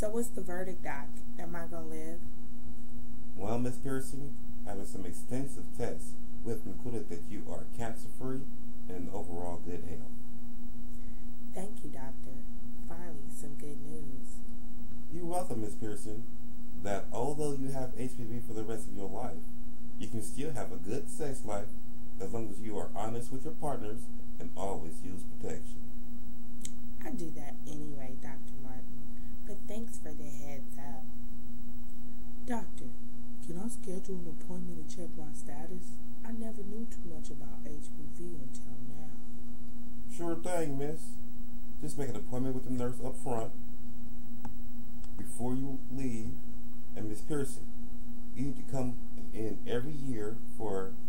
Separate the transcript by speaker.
Speaker 1: So what's the verdict, Doc? Am I gonna live?
Speaker 2: Well, Miss Pearson, after some extensive tests, we have concluded that you are cancer-free and in overall good health.
Speaker 1: Thank you, Doctor. Finally, some good news.
Speaker 2: You're welcome, Miss Pearson. That although you have HPV for the rest of your life, you can still have a good sex life as long as you are honest with your partners and always use protection.
Speaker 1: Thanks for the heads up.
Speaker 3: Doctor, can I schedule an appointment to check my status? I never knew too much about HPV until now.
Speaker 2: Sure thing, miss. Just make an appointment with the nurse up front before you leave. And Miss Pearson, you need to come in every year for a pap smear.